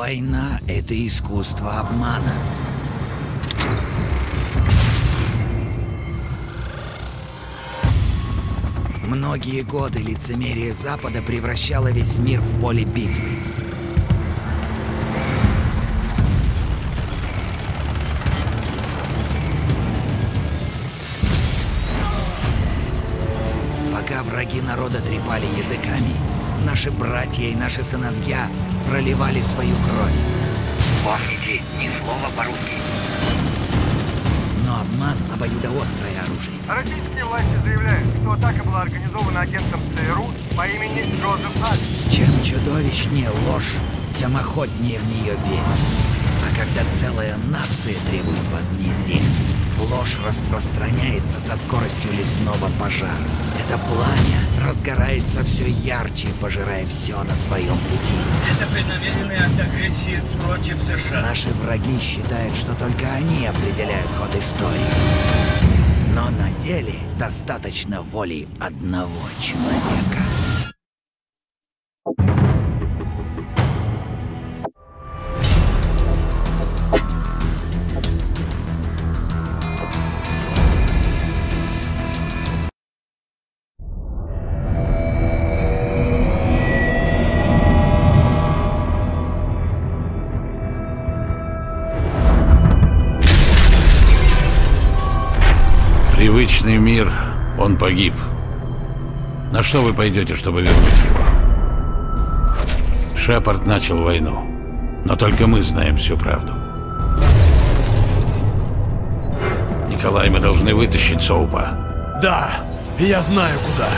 Война — это искусство обмана. Многие годы лицемерие Запада превращало весь мир в поле битвы. Пока враги народа трепали языками, наши братья и наши сыновья проливали свою кровь. Помните, ни слова по-русски. Но обман — обоюдоострое оружие. Российские власти заявляют, что атака была организована агентом ЦРУ по имени Джозеф Ад. Чем чудовищнее ложь, тем охотнее в нее верить. А когда целая нация требует возмездия, ложь распространяется со скоростью лесного пожара. Это пламя разгорается все ярче, пожирая все на своем пути. Это преднамеренный акт агрессии против США. Наши враги считают, что только они определяют ход истории. Но на деле достаточно воли одного человека. Привычный мир, он погиб. На что вы пойдете, чтобы вернуть его? Шепард начал войну. Но только мы знаем всю правду. Николай, мы должны вытащить Соупа. Да, я знаю куда.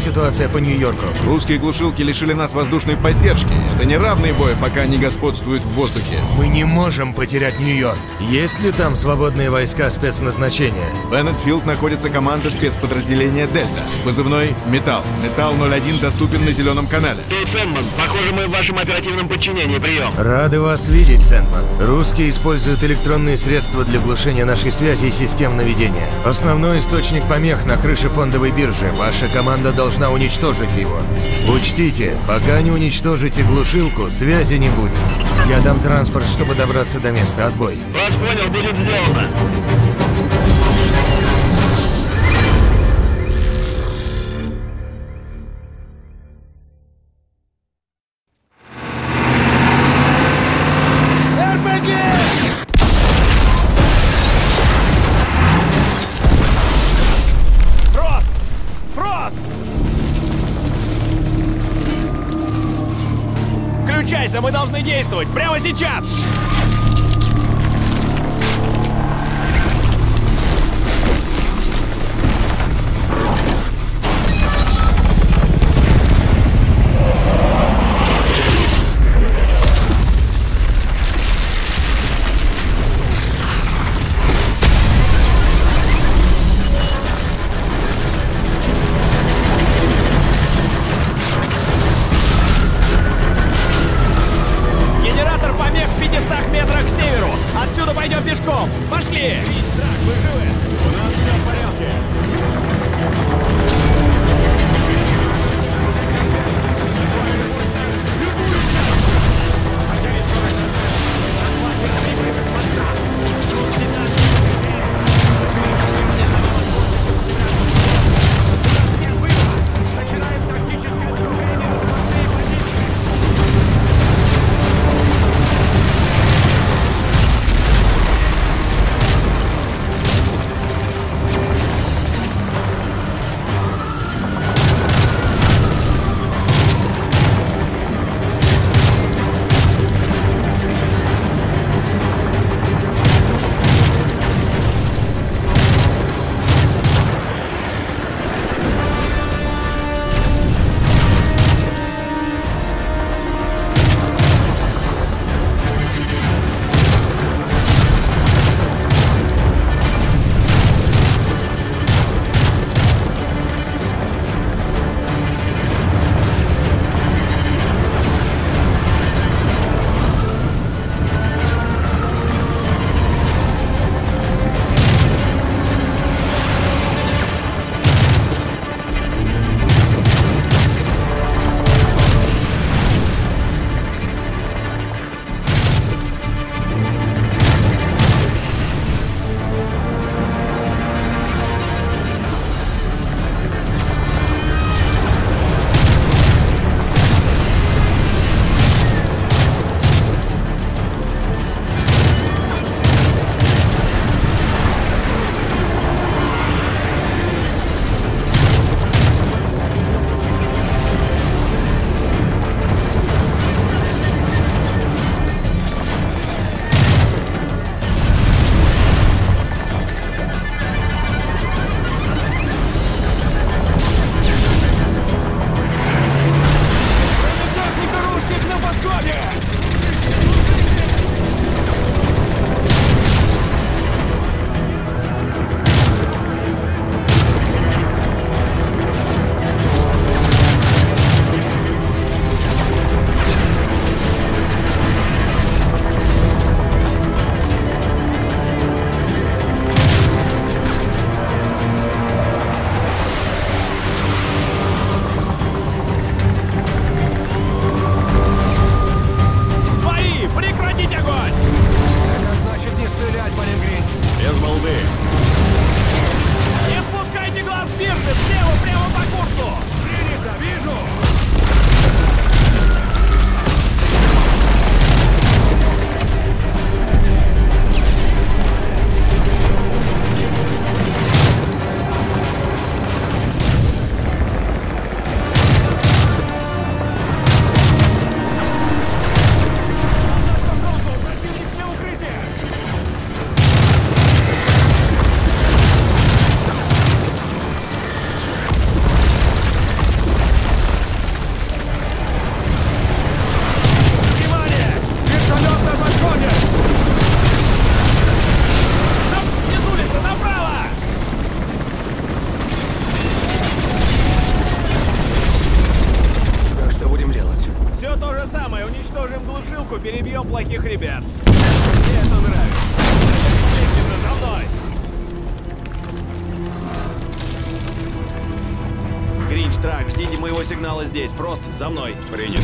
Ситуация по Нью-Йорку? Русские глушилки лишили нас воздушной поддержки. Это не равный бой, пока они господствуют в воздухе. Мы не можем потерять Нью-Йорк. Есть ли там свободные войска спецназначения? В Беннетфилд находится команда спецподразделения «Дельта». Позывной «Металл». «Металл-01» доступен на Зеленом канале. Тут Сэндман. Похоже, мы в вашем оперативном подчинении. Прием. Рады вас видеть, Сэндман. Русские используют электронные средства для глушения нашей связи и систем наведения. Основной источник помех на крыше фондовой биржи. Ваша команда должна уничтожить его. Учтите, пока не уничтожите глушилку, связи не будет. Я дам транспорт, чтобы добраться до места. Отбой. Вас понял, будет сделано. Включайся, мы должны действовать прямо сейчас! За мной. Принято.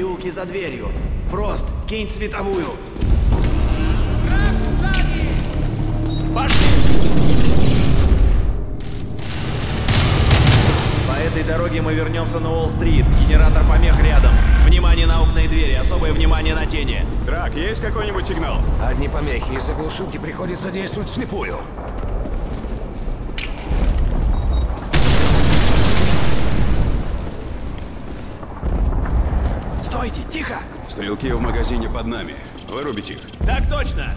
Переулке за дверью. Фрост, кинь световую. По этой дороге мы вернемся на Уолл-стрит. Генератор помех рядом. Внимание на окна и двери, особое внимание на тени. Драк, есть какой-нибудь сигнал? Одни помехи, из-за глушилки приходится действовать вслепую. Стрелки в магазине под нами. Вырубить их. Так точно!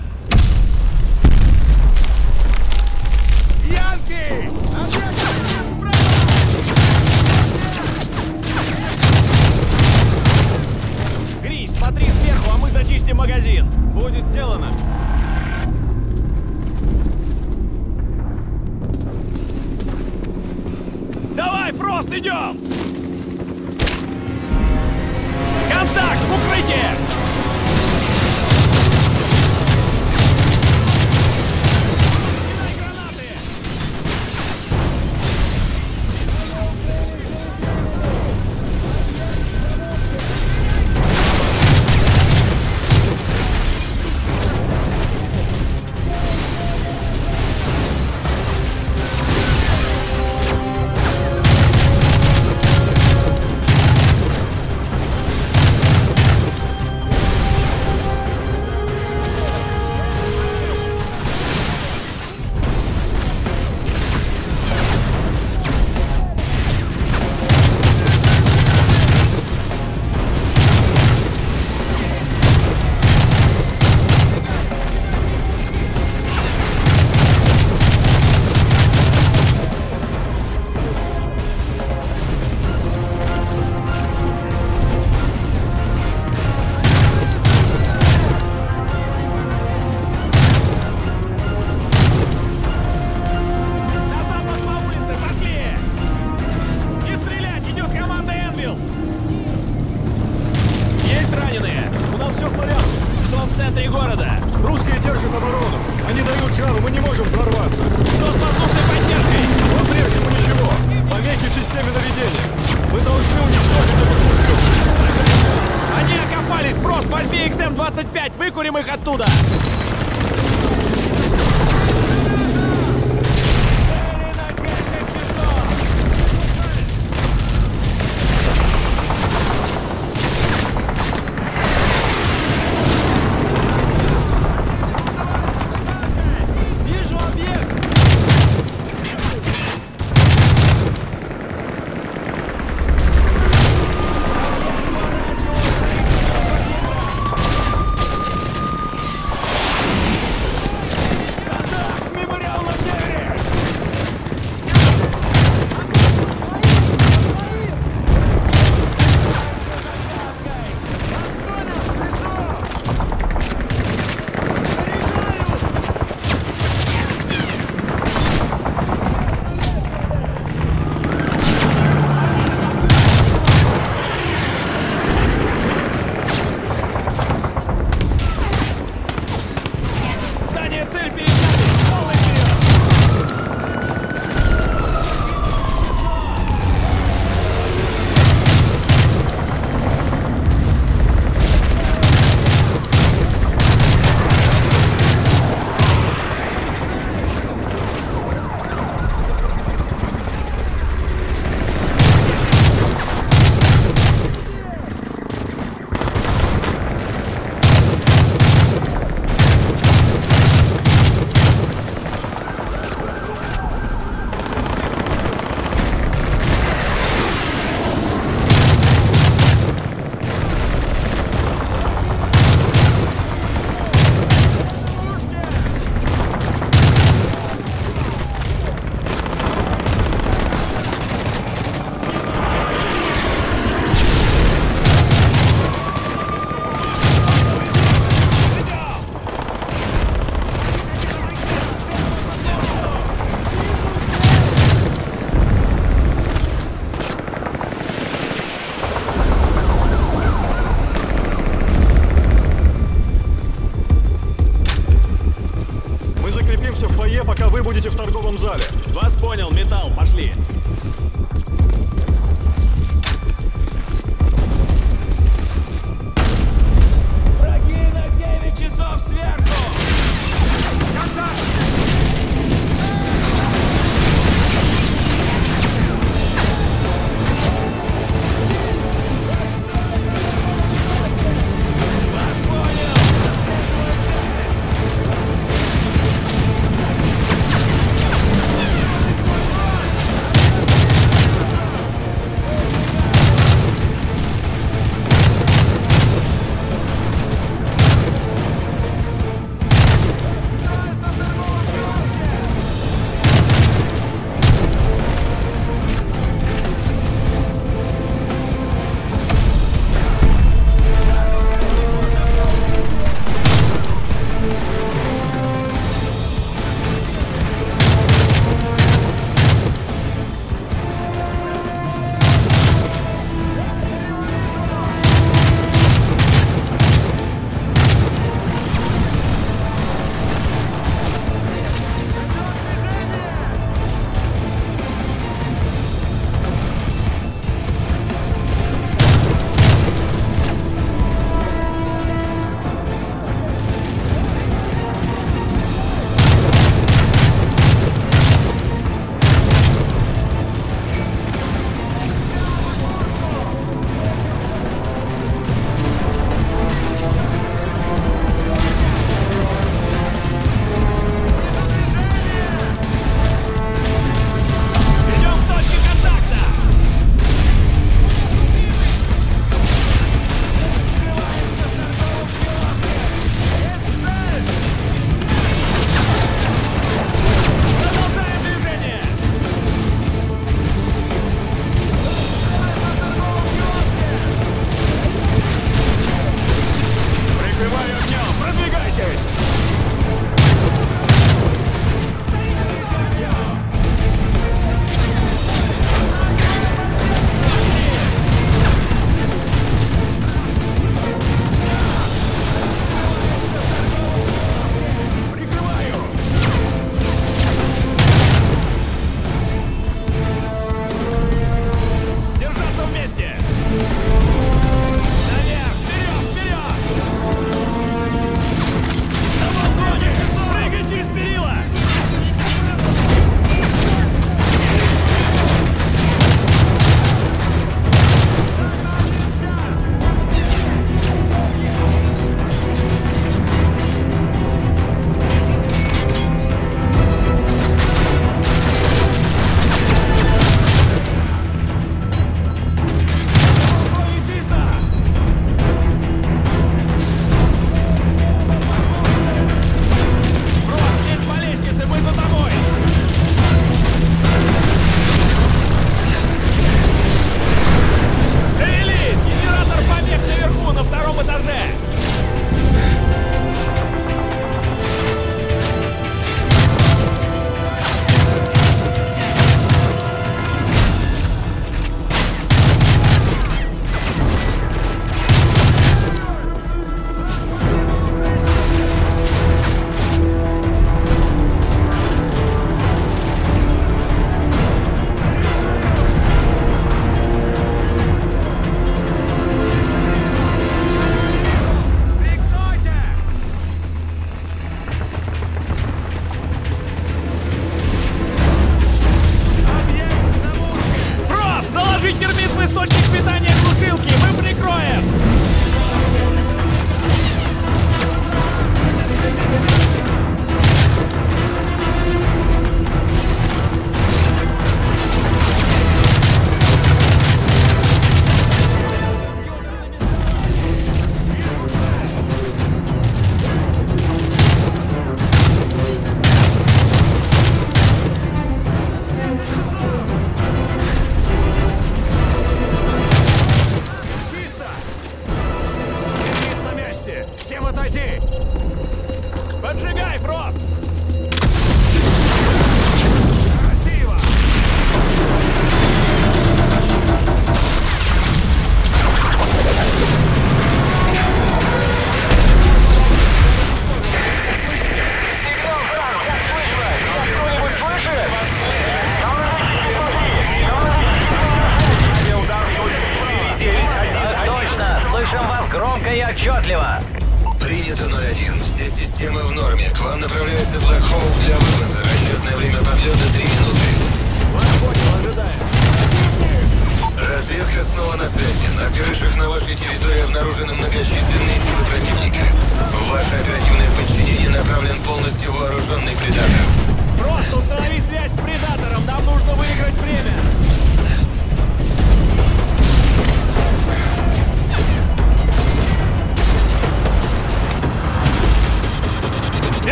Янки! Гриш, смотри сверху, а мы зачистим магазин. Будет сделано. Давай, Фрост, идем! В Укрытие! Жару, мы не можем прорваться. Что с воздушной поддержкой? По-прежнему ничего. Помехи в системе наведения. Мы должны уничтожить эту глушилку. Они окопались! Просто возьми XM-25, выкурим их оттуда!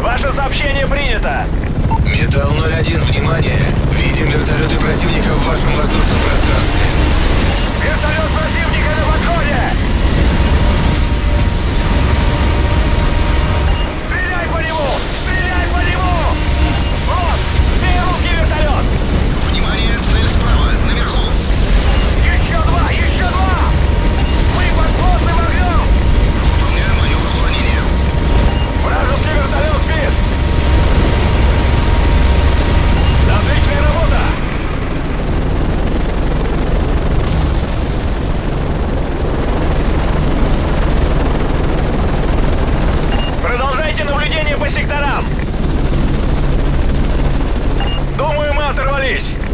Ваше сообщение принято. Металл 01, внимание! Видим вертолеты противника в вашем воздушном пространстве. Вертолет противника на подходе! Стреляй по нему! it.